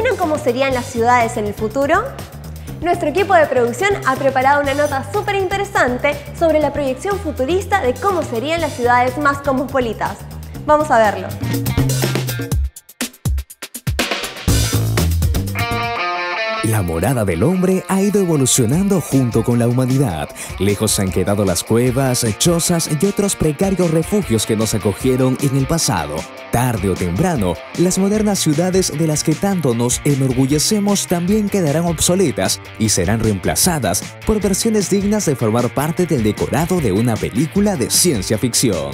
imaginan cómo serían las ciudades en el futuro? Nuestro equipo de producción ha preparado una nota súper interesante sobre la proyección futurista de cómo serían las ciudades más cosmopolitas. Vamos a verlo. La morada del hombre ha ido evolucionando junto con la humanidad. Lejos han quedado las cuevas, chozas y otros precarios refugios que nos acogieron en el pasado. Tarde o temprano, las modernas ciudades de las que tanto nos enorgullecemos también quedarán obsoletas y serán reemplazadas por versiones dignas de formar parte del decorado de una película de ciencia ficción.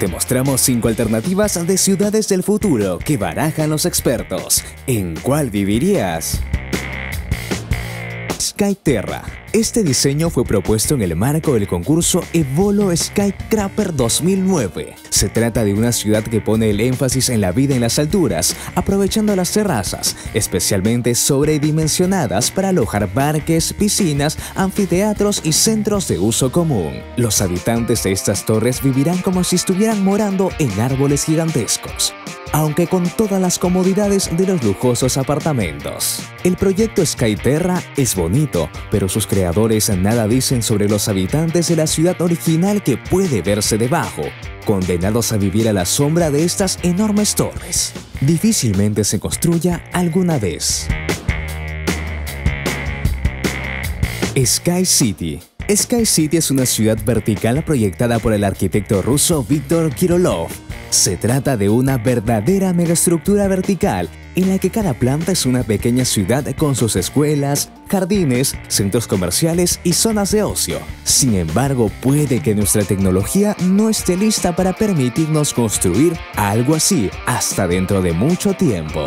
Te mostramos cinco alternativas de ciudades del futuro que barajan los expertos. ¿En cuál vivirías? Este diseño fue propuesto en el marco del concurso Evolo Skycrapper 2009. Se trata de una ciudad que pone el énfasis en la vida en las alturas, aprovechando las terrazas, especialmente sobredimensionadas para alojar parques, piscinas, anfiteatros y centros de uso común. Los habitantes de estas torres vivirán como si estuvieran morando en árboles gigantescos aunque con todas las comodidades de los lujosos apartamentos. El proyecto Skyterra es bonito, pero sus creadores nada dicen sobre los habitantes de la ciudad original que puede verse debajo, condenados a vivir a la sombra de estas enormes torres. Difícilmente se construya alguna vez. Sky City Sky City es una ciudad vertical proyectada por el arquitecto ruso Viktor Kirillov se trata de una verdadera megaestructura vertical en la que cada planta es una pequeña ciudad con sus escuelas, jardines, centros comerciales y zonas de ocio. Sin embargo, puede que nuestra tecnología no esté lista para permitirnos construir algo así hasta dentro de mucho tiempo.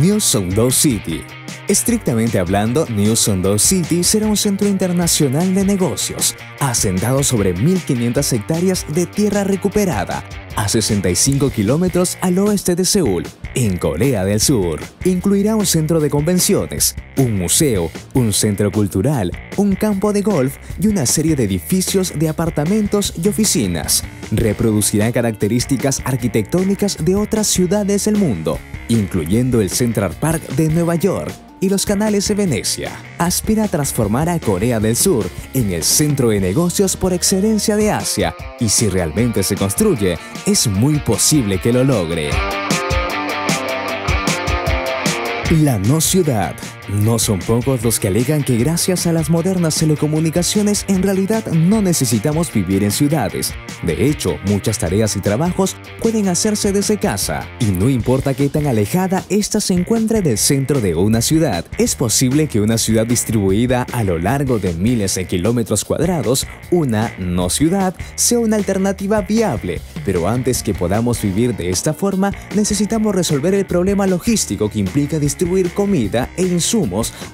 New Sondo City Estrictamente hablando, New Sondo City será un centro internacional de negocios, asentado sobre 1.500 hectáreas de tierra recuperada, a 65 kilómetros al oeste de Seúl, en Corea del Sur. Incluirá un centro de convenciones, un museo, un centro cultural, un campo de golf y una serie de edificios de apartamentos y oficinas. Reproducirá características arquitectónicas de otras ciudades del mundo, incluyendo el Central Park de Nueva York, y los canales de Venecia. Aspira a transformar a Corea del Sur en el centro de negocios por excelencia de Asia y si realmente se construye, es muy posible que lo logre. La no ciudad no son pocos los que alegan que gracias a las modernas telecomunicaciones en realidad no necesitamos vivir en ciudades. De hecho, muchas tareas y trabajos pueden hacerse desde casa y no importa qué tan alejada ésta se encuentre del centro de una ciudad. Es posible que una ciudad distribuida a lo largo de miles de kilómetros cuadrados, una no ciudad, sea una alternativa viable, pero antes que podamos vivir de esta forma, necesitamos resolver el problema logístico que implica distribuir comida e insumos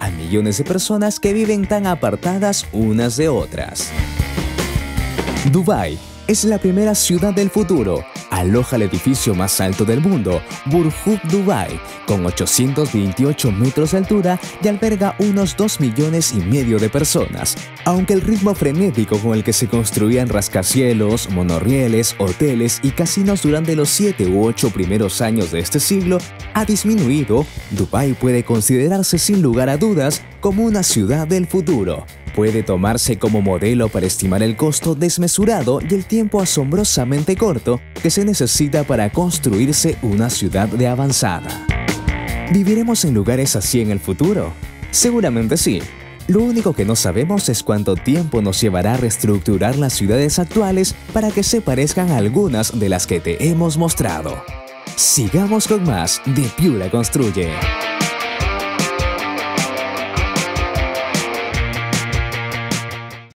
a millones de personas que viven tan apartadas unas de otras. Dubai es la primera ciudad del futuro aloja el edificio más alto del mundo, Burj Dubai, con 828 metros de altura y alberga unos 2 millones y medio de personas. Aunque el ritmo frenético con el que se construían rascacielos, monorrieles, hoteles y casinos durante los 7 u 8 primeros años de este siglo ha disminuido, Dubai puede considerarse sin lugar a dudas como una ciudad del futuro puede tomarse como modelo para estimar el costo desmesurado y el tiempo asombrosamente corto que se necesita para construirse una ciudad de avanzada. ¿Viviremos en lugares así en el futuro? Seguramente sí. Lo único que no sabemos es cuánto tiempo nos llevará a reestructurar las ciudades actuales para que se parezcan a algunas de las que te hemos mostrado. Sigamos con más de Piura Construye.